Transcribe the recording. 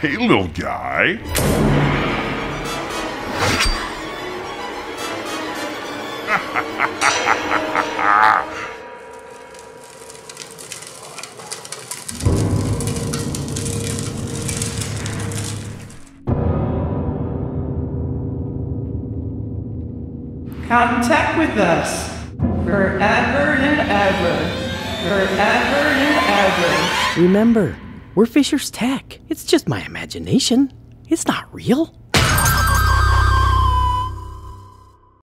Hey, little guy. Come tech with us forever and ever. Forever and ever. Remember, we're Fisher's Tech. It's just my imagination. It's not real.